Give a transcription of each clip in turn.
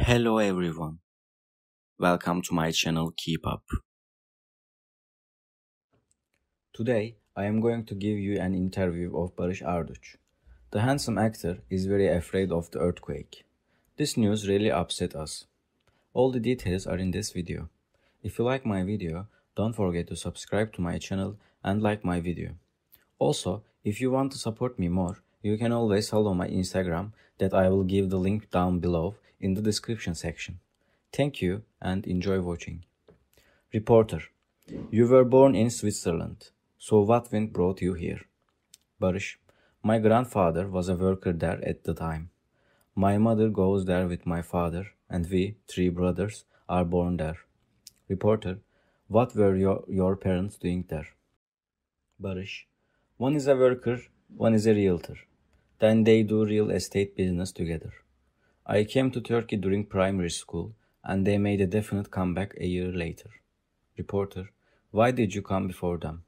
Hello everyone. Welcome to my channel Keep Up. Today I am going to give you an interview of Barış Arduç. The handsome actor is very afraid of the earthquake. This news really upset us. All the details are in this video. If you like my video, don't forget to subscribe to my channel and like my video. Also, if you want to support me more, you can always follow my Instagram that I will give the link down below in the description section. Thank you and enjoy watching. Reporter, you were born in Switzerland, so what wind brought you here? Barış, my grandfather was a worker there at the time. My mother goes there with my father, and we, three brothers, are born there. Reporter, what were your, your parents doing there? Barış, one is a worker, one is a realtor. Then they do real estate business together. I came to Turkey during primary school and they made a definite comeback a year later. Reporter, why did you come before them?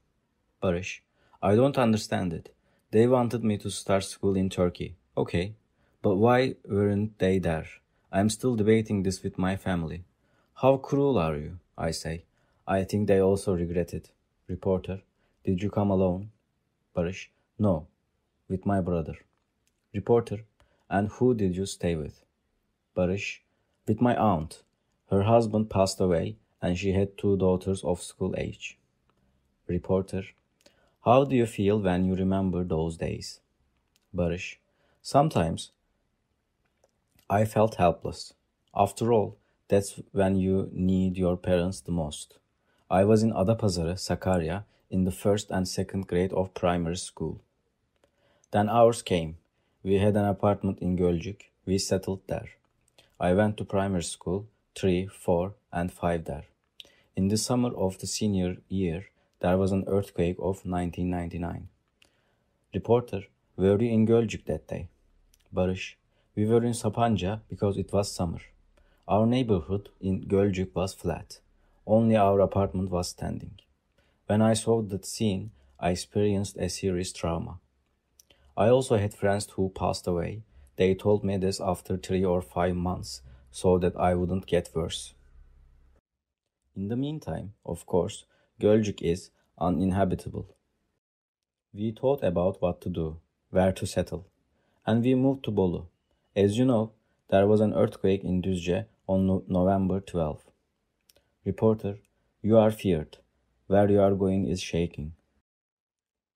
Barış, I don't understand it. They wanted me to start school in Turkey. Okay, but why weren't they there? I'm still debating this with my family. How cruel are you? I say. I think they also regret it. Reporter, did you come alone? Barış, no, with my brother. Reporter, and who did you stay with? Barış. with my aunt. Her husband passed away and she had two daughters of school age. Reporter, how do you feel when you remember those days? Barış. sometimes I felt helpless. After all, that's when you need your parents the most. I was in Adapazarı, Sakarya, in the first and second grade of primary school. Then ours came. We had an apartment in Gölcük. We settled there. I went to primary school, 3, 4, and 5 there. In the summer of the senior year, there was an earthquake of 1999. Reporter, were you in Gölcük that day? Barış, we were in Sapanca because it was summer. Our neighborhood in Gölcük was flat. Only our apartment was standing. When I saw that scene, I experienced a serious trauma. I also had friends who passed away, they told me this after three or five months so that I wouldn't get worse. In the meantime, of course, Gölcük is uninhabitable. We thought about what to do, where to settle, and we moved to Bolu. As you know, there was an earthquake in Düzce on no November 12. Reporter, you are feared. Where you are going is shaking.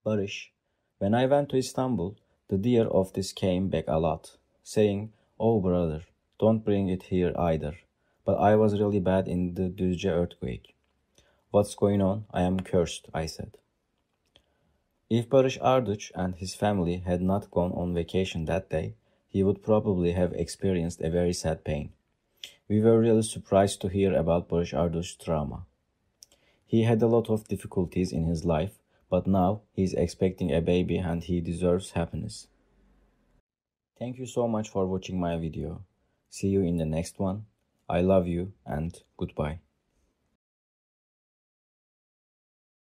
Barış, when I went to Istanbul, the dear of this came back a lot, saying, Oh brother, don't bring it here either. But I was really bad in the Düzce earthquake. What's going on? I am cursed, I said. If Barış Arduç and his family had not gone on vacation that day, he would probably have experienced a very sad pain. We were really surprised to hear about Barış Arduç's trauma. He had a lot of difficulties in his life, but now he's expecting a baby and he deserves happiness. Thank you so much for watching my video. See you in the next one. I love you and goodbye.